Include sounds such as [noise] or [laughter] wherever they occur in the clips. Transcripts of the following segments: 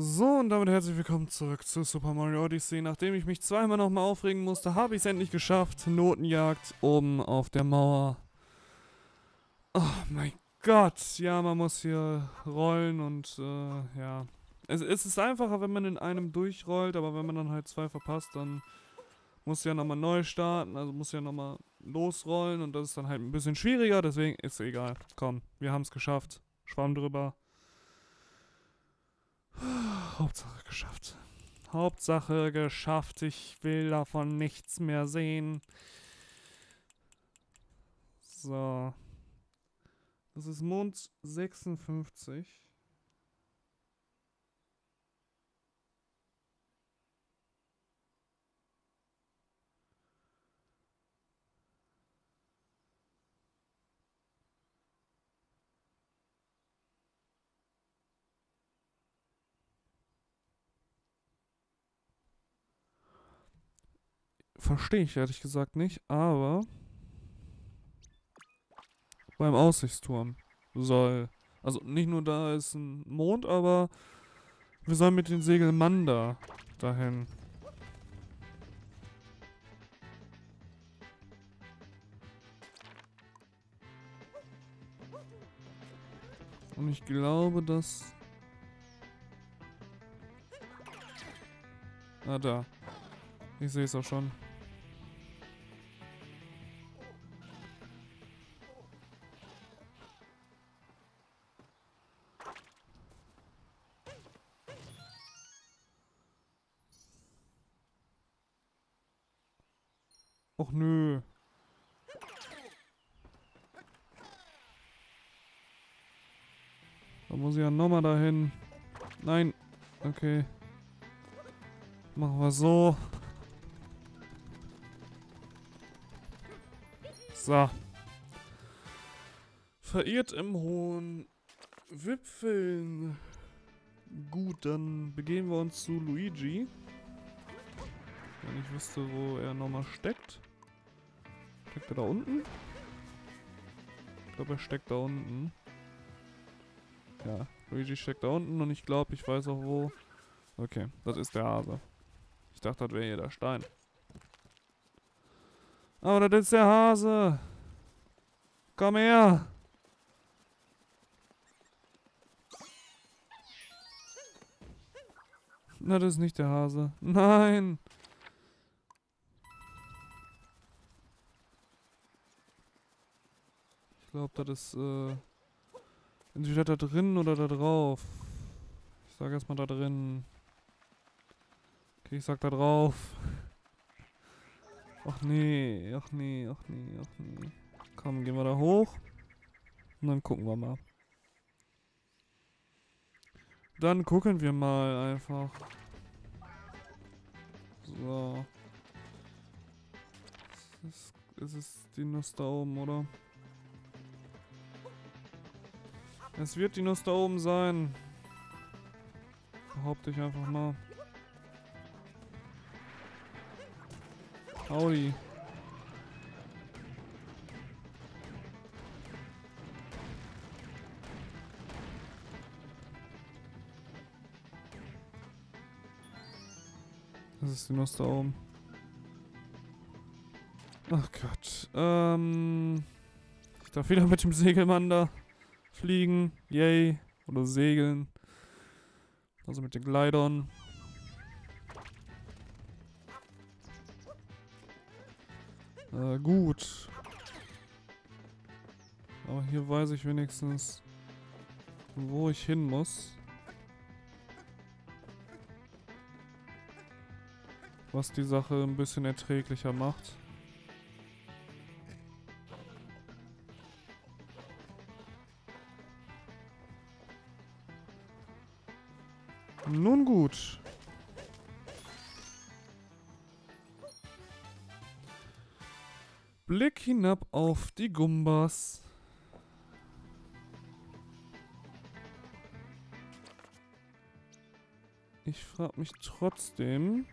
So, und damit herzlich willkommen zurück zu Super Mario Odyssey. Nachdem ich mich zweimal nochmal aufregen musste, habe ich es endlich geschafft. Notenjagd oben auf der Mauer. Oh mein Gott. Ja, man muss hier rollen und, äh, ja. Es, es ist einfacher, wenn man in einem durchrollt, aber wenn man dann halt zwei verpasst, dann muss ja nochmal neu starten, also muss ja nochmal losrollen und das ist dann halt ein bisschen schwieriger, deswegen ist egal. Komm, wir haben es geschafft. Schwamm drüber. Hauptsache geschafft. Hauptsache geschafft. Ich will davon nichts mehr sehen. So. Das ist Mond 56. Verstehe ich ehrlich gesagt nicht, aber beim Aussichtsturm soll, also nicht nur da ist ein Mond, aber wir sollen mit den Segeln Manda dahin. Und ich glaube, dass... Ah, da. Ich sehe es auch schon. Och nö. Da muss ich ja nochmal dahin. Nein. Okay. Machen wir so. So. Verirrt im hohen Wipfeln. Gut, dann begeben wir uns zu Luigi. Wenn ich wüsste, wo er nochmal steckt. Steckt er da unten? Ich glaube, er steckt da unten. Ja, Luigi steckt da unten und ich glaube, ich weiß auch wo. Okay, das ist der Hase. Ich dachte, das wäre hier der Stein. Aber das ist der Hase. Komm her. Na, das ist nicht der Hase. Nein. Ich glaube, das ist äh, entweder da drin oder da drauf. Ich sage erstmal da drin. Okay, ich sag da drauf. Ach nee, ach nee, ach nee, ach nee. Komm, gehen wir da hoch. Und dann gucken wir mal. Dann gucken wir mal einfach. So. Es ist, es ist die Nuss da oben, oder? Es wird die Nuss da oben sein. Behaupte ich einfach mal. Howdy. Das ist die Nuss da oben. Ach Gott. Ähm. Ich darf wieder mit dem Segelmann da fliegen. Yay. Oder segeln. Also mit den Gleitern. Äh, gut. Aber hier weiß ich wenigstens, wo ich hin muss. Was die Sache ein bisschen erträglicher macht. Hinab auf die Gumbas. Ich frage mich trotzdem,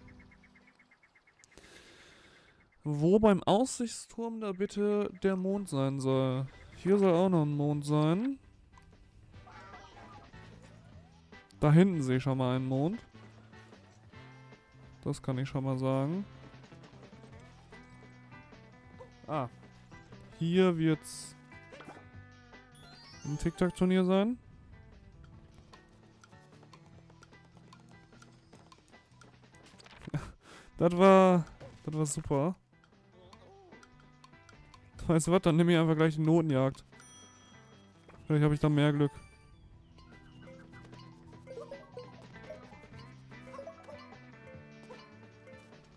wo beim Aussichtsturm da bitte der Mond sein soll. Hier soll auch noch ein Mond sein. Da hinten sehe ich schon mal einen Mond. Das kann ich schon mal sagen. Ah. Hier wird's ein Tic-Tac-Turnier sein. [laughs] das war... Das war super. Weißt du was, dann nehme ich einfach gleich die Notenjagd. Vielleicht habe ich dann mehr Glück.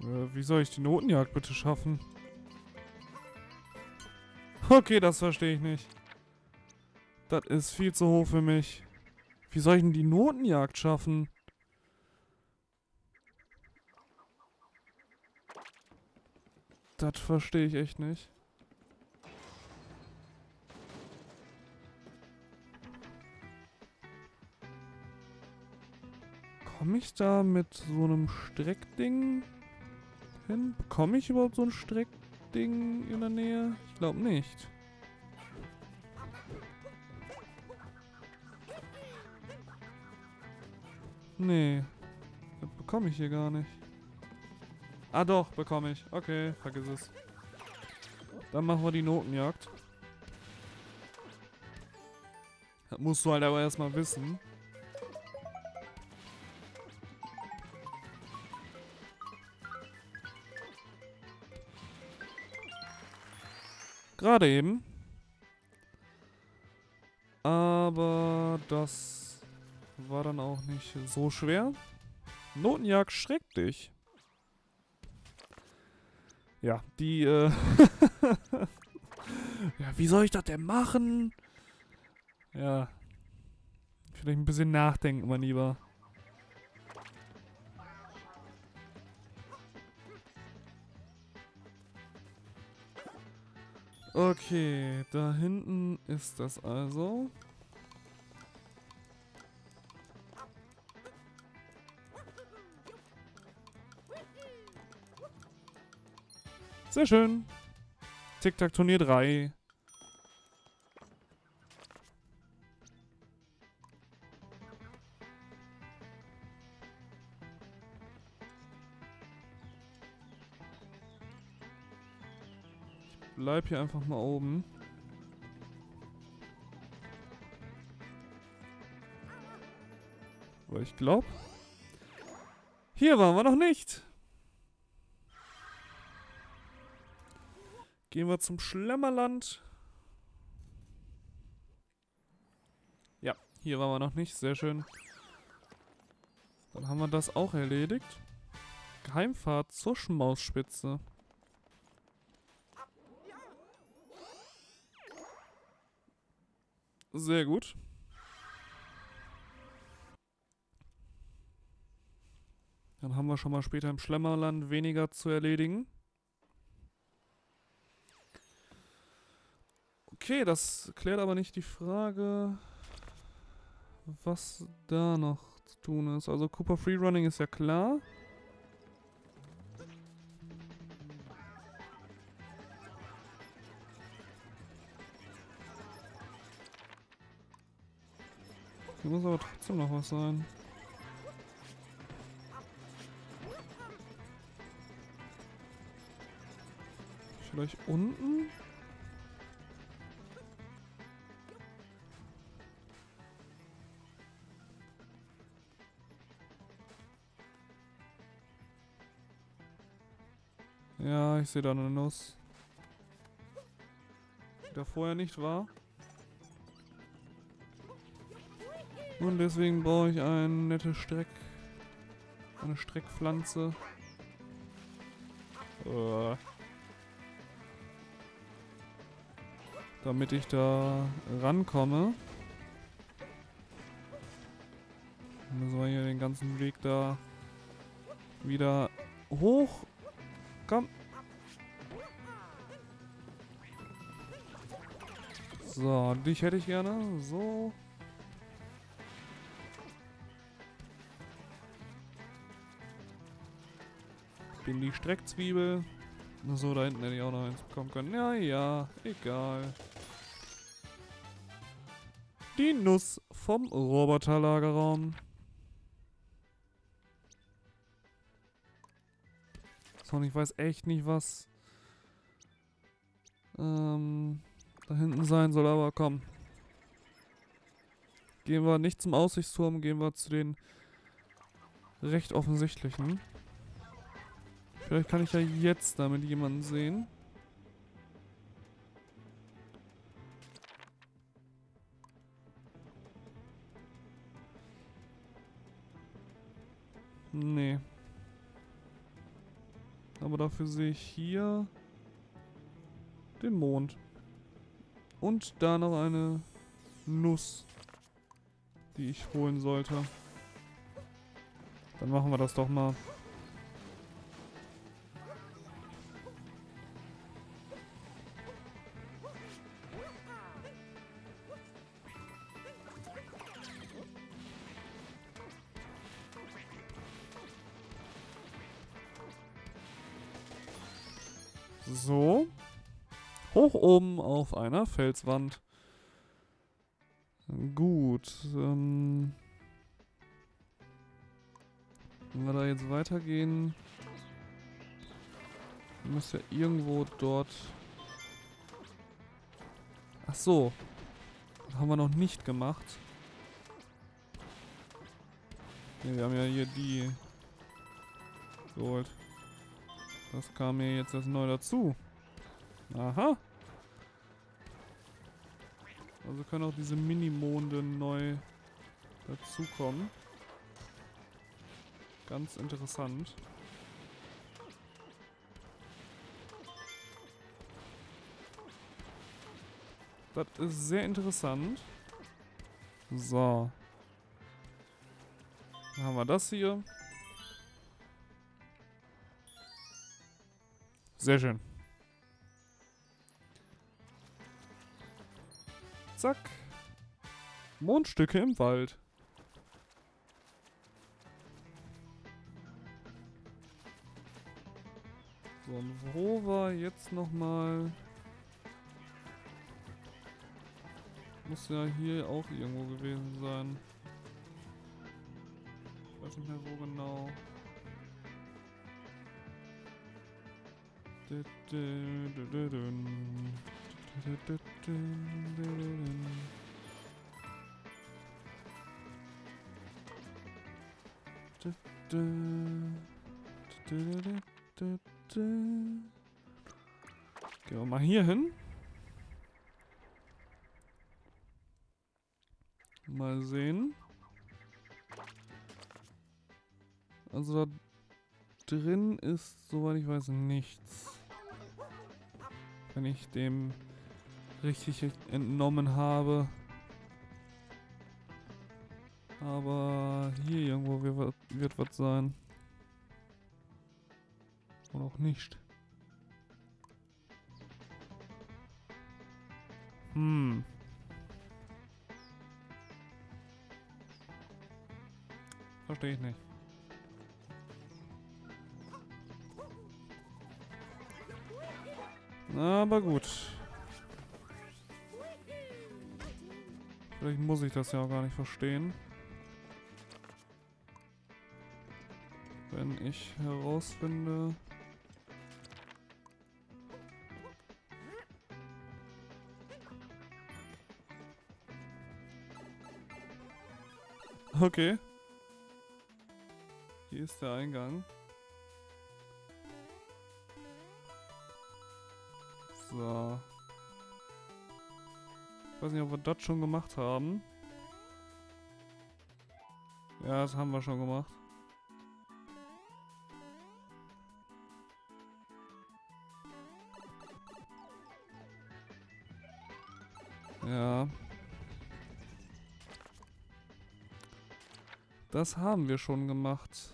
Äh, wie soll ich die Notenjagd bitte schaffen? Okay, das verstehe ich nicht. Das ist viel zu hoch für mich. Wie soll ich denn die Notenjagd schaffen? Das verstehe ich echt nicht. Komme ich da mit so einem Streckding hin? Bekomme ich überhaupt so ein Streckding in der Nähe? Ich glaube nicht. Nee. Das bekomme ich hier gar nicht. Ah doch, bekomme ich. Okay, vergiss es. Dann machen wir die Notenjagd. Das musst du halt aber erstmal wissen. Gerade eben. Aber das war dann auch nicht so schwer. Notenjagd schreckt dich. Ja, die, äh [laughs] Ja, wie soll ich das denn machen? Ja. Vielleicht ein bisschen nachdenken, mein Lieber. Okay, da hinten ist das also. Sehr schön. Tic-Tac-Turnier 3. bleib hier einfach mal oben. Weil ich glaube, hier waren wir noch nicht. Gehen wir zum Schlemmerland. Ja, hier waren wir noch nicht. Sehr schön. Dann haben wir das auch erledigt. Geheimfahrt zur Schmausspitze. Sehr gut. Dann haben wir schon mal später im Schlemmerland weniger zu erledigen. Okay, das klärt aber nicht die Frage, was da noch zu tun ist. Also Cooper Freerunning ist ja klar. Hier muss aber trotzdem noch was sein. Vielleicht unten? Ja, ich sehe da eine Nuss. Die da vorher nicht war. Und deswegen brauche ich eine nette Streck... Eine Streckpflanze. Äh. Damit ich da rankomme. Müssen wir hier den ganzen Weg da wieder hoch. Komm. So, dich hätte ich gerne. So. bin die Streckzwiebel. So, da hinten hätte ich auch noch eins bekommen können. Ja, ja, egal. Die Nuss vom Roboterlagerraum. So, und ich weiß echt nicht, was ähm, da hinten sein soll, aber komm. Gehen wir nicht zum Aussichtsturm, gehen wir zu den recht offensichtlichen. Vielleicht kann ich ja jetzt damit jemanden sehen. Nee. Aber dafür sehe ich hier den Mond. Und da noch eine Nuss, die ich holen sollte. Dann machen wir das doch mal. Oben auf einer Felswand. Gut. Ähm, wenn wir da jetzt weitergehen, muss ja irgendwo dort... Ach so. Das haben wir noch nicht gemacht. Ne, wir haben ja hier die geholt. Das kam mir jetzt erst neu dazu. Aha. Also können auch diese Minimonde neu dazukommen. Ganz interessant. Das ist sehr interessant. So. Dann haben wir das hier. Sehr schön. Zack. Mondstücke im Wald. So, und wo war jetzt nochmal... Muss ja hier auch irgendwo gewesen sein. Ich weiß nicht mehr wo genau. Du, du, du. Gehen wir mal hier hin. Mal sehen. Also da drin ist, soweit ich weiß, nichts. Wenn ich dem richtig entnommen habe. Aber hier irgendwo wird, was sein. Oder auch nicht. Hm. Verstehe ich nicht. Aber gut. Vielleicht muss ich das ja auch gar nicht verstehen. Wenn ich herausfinde... Okay. Hier ist der Eingang. So. Ich weiß nicht, ob wir das schon gemacht haben. Ja, das haben wir schon gemacht. Ja. Das haben wir schon gemacht.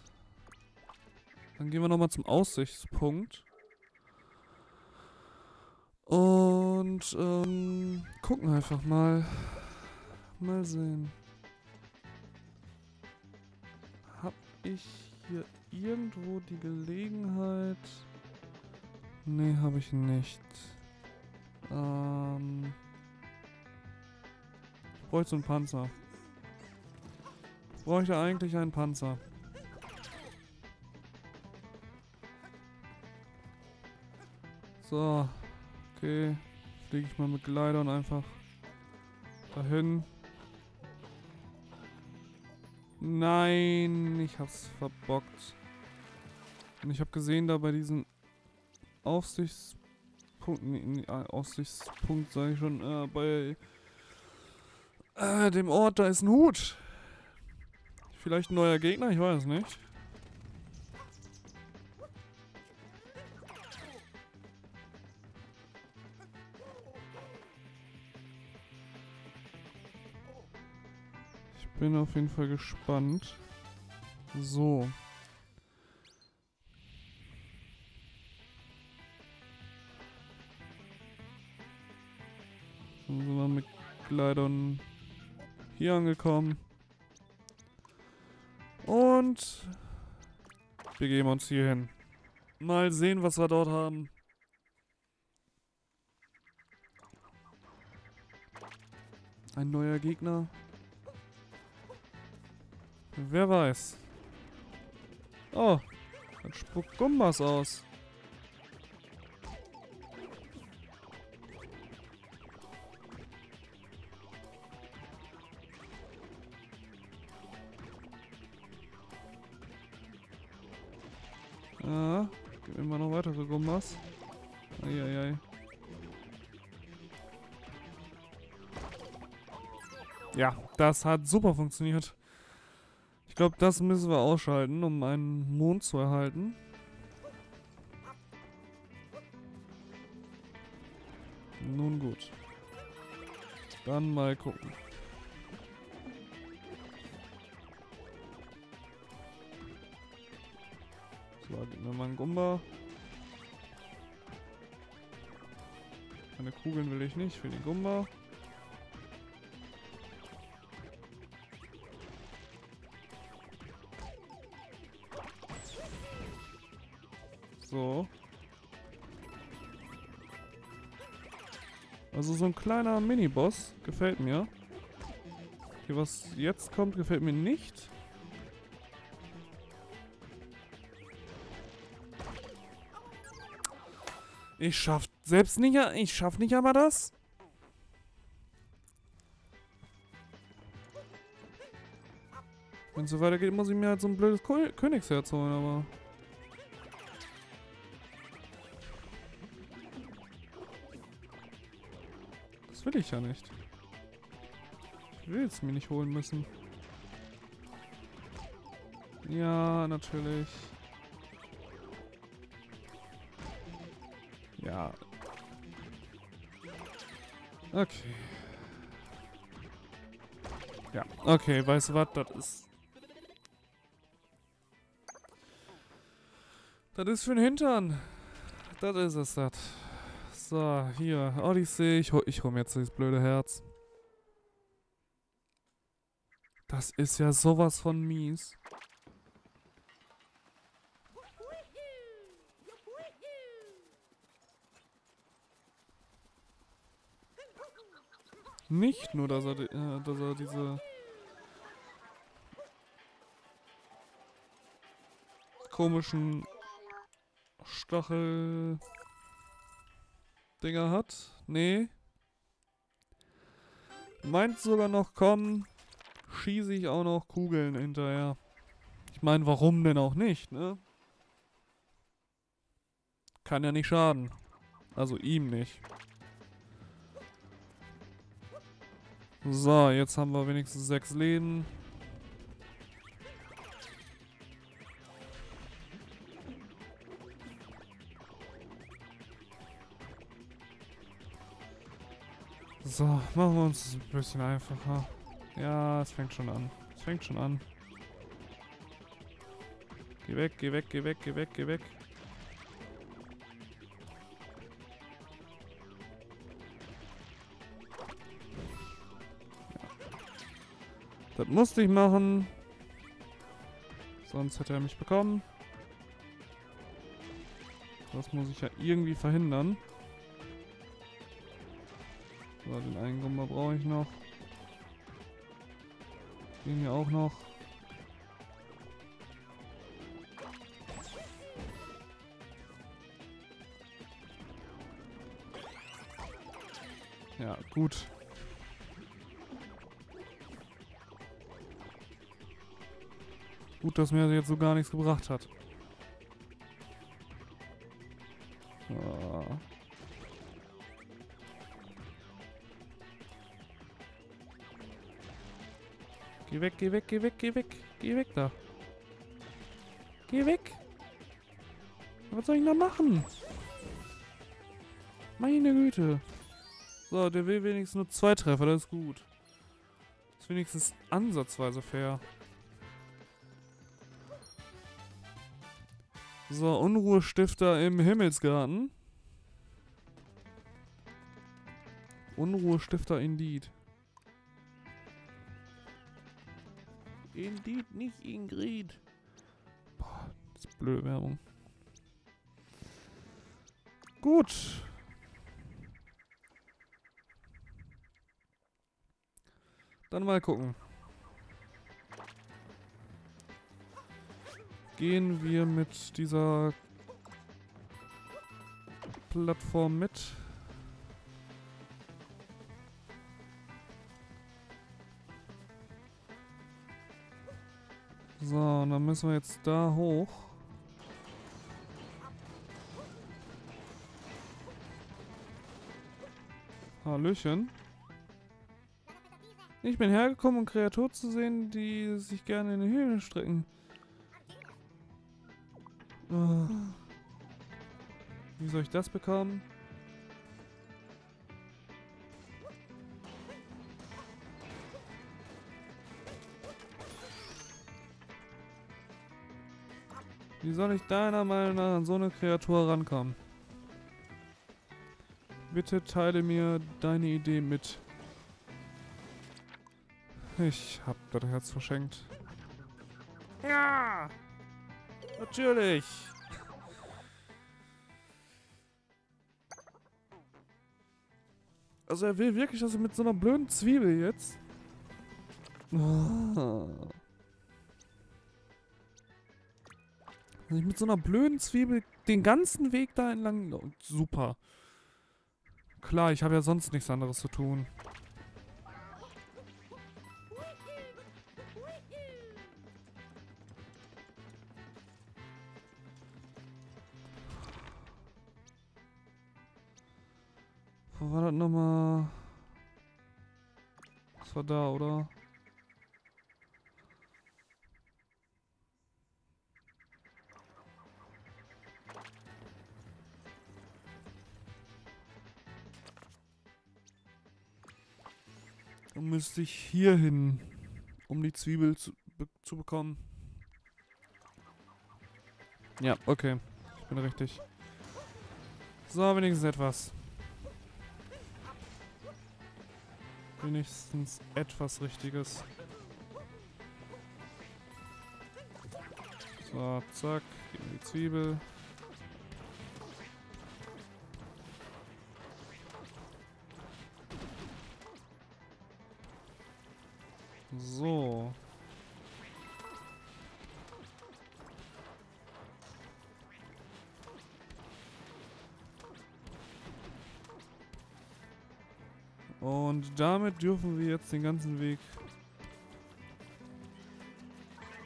Dann gehen wir nochmal zum Aussichtspunkt. Ähm, gucken einfach mal. Mal sehen. Hab ich hier irgendwo die Gelegenheit? Nee, habe ich nicht. Ähm. Ich bräuchte einen Panzer. Ich bräuchte eigentlich einen Panzer. So. Okay. Fliege ich mal mit Gleitern einfach dahin. Nein, ich hab's verbockt. Und ich habe gesehen, da bei diesem Aufsichtspunkt, nee, nee, Aufsichtspunkt sage ich schon, äh, bei äh, dem Ort, da ist ein Hut. Vielleicht ein neuer Gegner, ich weiß nicht. Bin auf jeden Fall gespannt. So. Dann sind wir mit Kleidern hier angekommen. Und wir geben uns hier hin. Mal sehen, was wir dort haben. Ein neuer Gegner. Wer weiß. Oh, dann spuckt Gumbas aus. Ah, gibt immer noch weitere Gumbas. Eieiei. Ja, das hat super funktioniert. Ich glaube, das müssen wir ausschalten, um einen Mond zu erhalten. Nun gut. Dann mal gucken. So, gib mir mal einen Gumba. Keine Kugeln will ich nicht, für den Gumba. Also so ein kleiner Mini-Boss gefällt mir. Hier, was jetzt kommt, gefällt mir nicht. Ich schaff selbst nicht, ich schaff nicht aber das. Wenn es so weitergeht, muss ich mir halt so ein blödes Ko Königsherz holen, aber... Will ich ja nicht. Ich will es mir nicht holen müssen. Ja, natürlich. Ja. Okay. Ja, okay, weißt du was, das ist... Das ist für den Hintern. Das ist es, das. So, hier, Odyssey. Ich hol, ich hol mir jetzt dieses blöde Herz. Das ist ja sowas von mies. Nicht nur, dass er, äh, dass er diese komischen Stachel Dinger hat. Nee. Meint sogar noch, komm, schieße ich auch noch Kugeln hinterher. Ich meine, warum denn auch nicht, ne? Kann ja nicht schaden. Also ihm nicht. So, jetzt haben wir wenigstens sechs Läden. So, machen wir uns ein bisschen einfacher. Ja, es fängt schon an. Es fängt schon an. Geh weg, geh weg, geh weg, geh weg, geh weg. Das musste ich machen. Sonst hätte er mich bekommen. Das muss ich ja irgendwie verhindern. So, den einen Gumba brauche ich noch. Den hier auch noch. Ja, gut. Gut, dass mir das jetzt so gar nichts gebracht hat. Geh weg, geh weg, geh weg, geh weg. Da. Geh weg. Was soll ich da machen? Meine Güte. So, der will wenigstens nur zwei Treffer, das ist gut. ist wenigstens ansatzweise fair. So, Unruhestifter im Himmelsgarten. Unruhestifter indeed. Indeed, nicht Ingrid. Boah, das ist blöde Werbung. Gut. Dann mal gucken. Gehen wir mit dieser Plattform mit? So, und dann müssen wir jetzt da hoch. Hallöchen. Ich bin hergekommen, um Kreaturen zu sehen, die sich gerne in den Himmel strecken. Oh. Wie soll ich das bekommen? Wie soll ich deiner Meinung nach an so eine Kreatur rankommen? Bitte teile mir deine Idee mit. Ich hab das Herz verschenkt. Ja! Natürlich! Also er will wirklich, dass er mit so einer blöden Zwiebel jetzt... Oh. Dass ich mit so einer blöden Zwiebel den ganzen Weg da entlang... Super. Klar, ich habe ja sonst nichts anderes zu tun. Wo war das nochmal? Das war da, oder? Dann müsste ich hier hin, um die Zwiebel zu, be zu bekommen. Ja, okay. Ich bin richtig. So, wenigstens etwas. Wenigstens etwas Richtiges. So, zack. Gegen die Zwiebel. Damit dürfen wir jetzt den ganzen Weg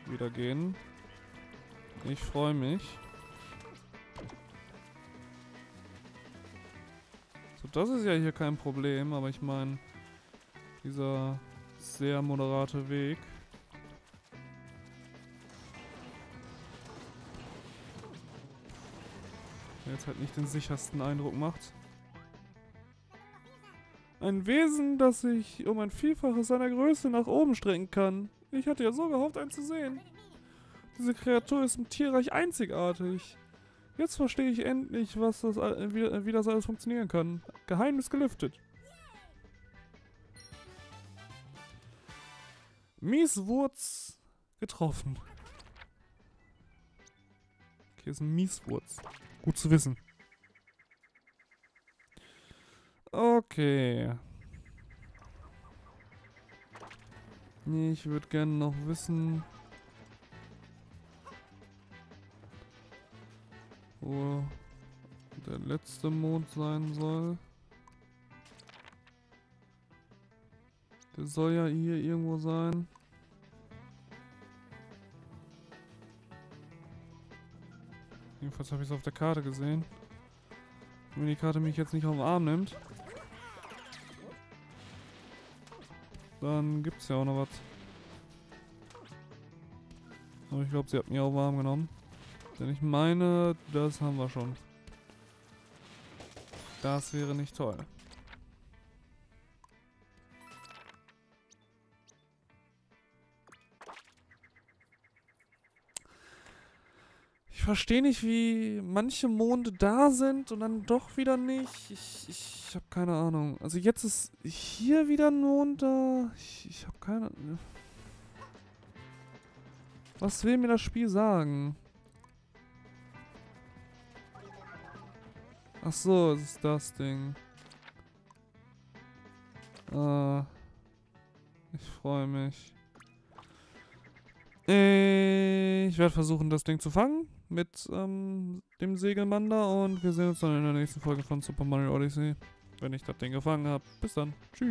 wieder gehen. Ich freue mich. So, das ist ja hier kein Problem, aber ich meine, dieser sehr moderate Weg. Der jetzt halt nicht den sichersten Eindruck macht. Ein Wesen, das sich um ein Vielfaches seiner Größe nach oben strecken kann. Ich hatte ja so gehofft, einen zu sehen. Diese Kreatur ist im Tierreich einzigartig. Jetzt verstehe ich endlich, was das, wie, wie das alles funktionieren kann. Geheimnis gelüftet. Mieswurz getroffen. Okay, ist ein Mieswurz. Gut zu wissen. Okay. Ich würde gerne noch wissen, wo der letzte Mond sein soll. Der soll ja hier irgendwo sein. Jedenfalls habe ich es auf der Karte gesehen. Wenn die Karte mich jetzt nicht auf den Arm nimmt, dann gibt es ja auch noch was. Aber ich glaube, sie hat mich auch warm genommen. Denn ich meine, das haben wir schon. Das wäre nicht toll. Verstehe nicht, wie manche Monde da sind und dann doch wieder nicht. Ich, ich habe keine Ahnung. Also jetzt ist hier wieder ein Mond da. Ich, ich habe keine... Ahnung. Was will mir das Spiel sagen? Ach so, es ist das Ding. Äh, ich freue mich. Ich werde versuchen, das Ding zu fangen mit ähm, dem Segelmann da und wir sehen uns dann in der nächsten Folge von Super Mario Odyssey, wenn ich das Ding gefangen habe. Bis dann. Tschüss.